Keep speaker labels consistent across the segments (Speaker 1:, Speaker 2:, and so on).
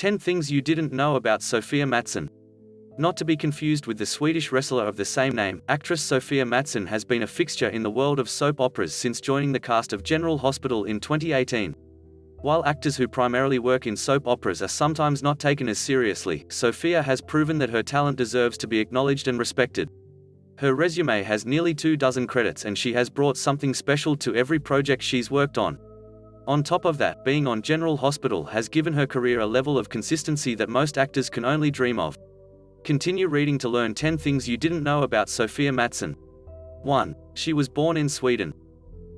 Speaker 1: 10 Things You Didn't Know About Sofia Mattsson. Not to be confused with the Swedish wrestler of the same name, actress Sofia Mattsson has been a fixture in the world of soap operas since joining the cast of General Hospital in 2018. While actors who primarily work in soap operas are sometimes not taken as seriously, Sofia has proven that her talent deserves to be acknowledged and respected. Her resume has nearly two dozen credits and she has brought something special to every project she's worked on. On top of that, being on General Hospital has given her career a level of consistency that most actors can only dream of. Continue reading to learn 10 things you didn't know about Sofia Mattsson. 1. She was born in Sweden.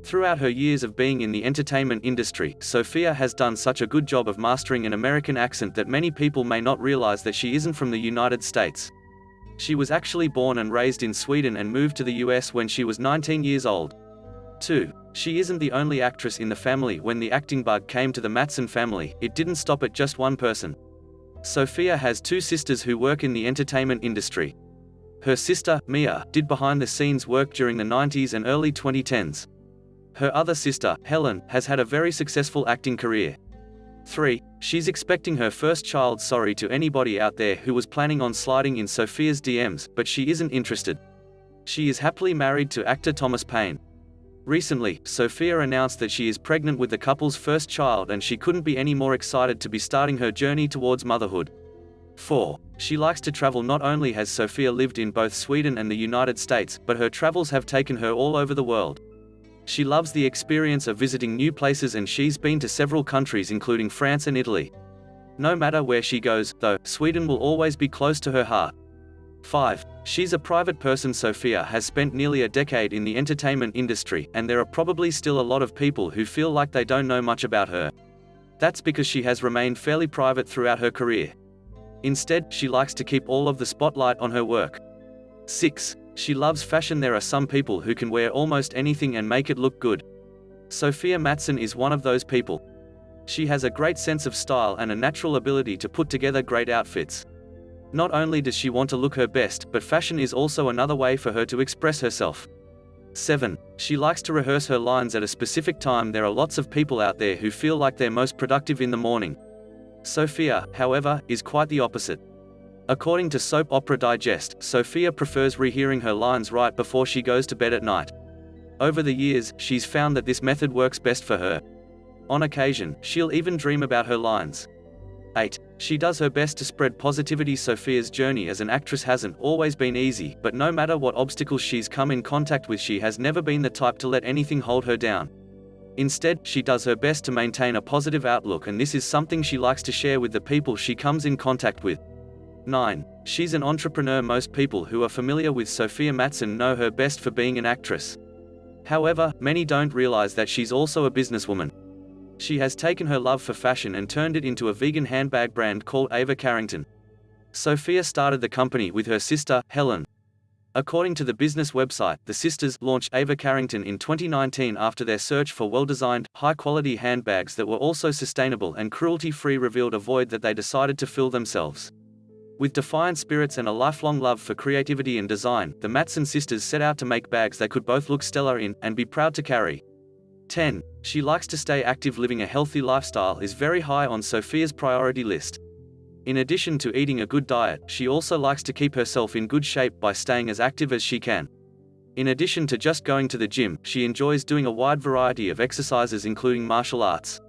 Speaker 1: Throughout her years of being in the entertainment industry, Sofia has done such a good job of mastering an American accent that many people may not realize that she isn't from the United States. She was actually born and raised in Sweden and moved to the US when she was 19 years old. 2. She isn't the only actress in the family when the acting bug came to the Mattsson family, it didn't stop at just one person. Sofia has two sisters who work in the entertainment industry. Her sister, Mia, did behind-the-scenes work during the 90s and early 2010s. Her other sister, Helen, has had a very successful acting career. 3. She's expecting her first child sorry to anybody out there who was planning on sliding in Sofia's DMs, but she isn't interested. She is happily married to actor Thomas Paine. Recently, Sofia announced that she is pregnant with the couple's first child and she couldn't be any more excited to be starting her journey towards motherhood. 4. She likes to travel not only has Sofia lived in both Sweden and the United States, but her travels have taken her all over the world. She loves the experience of visiting new places and she's been to several countries including France and Italy. No matter where she goes, though, Sweden will always be close to her heart. 5. She's a private person Sofia has spent nearly a decade in the entertainment industry, and there are probably still a lot of people who feel like they don't know much about her. That's because she has remained fairly private throughout her career. Instead, she likes to keep all of the spotlight on her work. 6. She loves fashion There are some people who can wear almost anything and make it look good. Sofia Mattsson is one of those people. She has a great sense of style and a natural ability to put together great outfits. Not only does she want to look her best, but fashion is also another way for her to express herself. 7. She likes to rehearse her lines at a specific time There are lots of people out there who feel like they're most productive in the morning. Sofia, however, is quite the opposite. According to Soap Opera Digest, Sofia prefers rehearing her lines right before she goes to bed at night. Over the years, she's found that this method works best for her. On occasion, she'll even dream about her lines. 8. She does her best to spread positivity Sofia's journey as an actress hasn't always been easy, but no matter what obstacles she's come in contact with she has never been the type to let anything hold her down. Instead, she does her best to maintain a positive outlook and this is something she likes to share with the people she comes in contact with. 9. She's an entrepreneur Most people who are familiar with Sofia Mattsson know her best for being an actress. However, many don't realize that she's also a businesswoman. She has taken her love for fashion and turned it into a vegan handbag brand called Ava Carrington. Sofia started the company with her sister, Helen. According to the business website, the sisters launched Ava Carrington in 2019 after their search for well-designed, high-quality handbags that were also sustainable and cruelty-free revealed a void that they decided to fill themselves. With defiant spirits and a lifelong love for creativity and design, the Mattsson sisters set out to make bags they could both look stellar in, and be proud to carry. 10. She likes to stay active living a healthy lifestyle is very high on Sofia's priority list. In addition to eating a good diet, she also likes to keep herself in good shape by staying as active as she can. In addition to just going to the gym, she enjoys doing a wide variety of exercises including martial arts.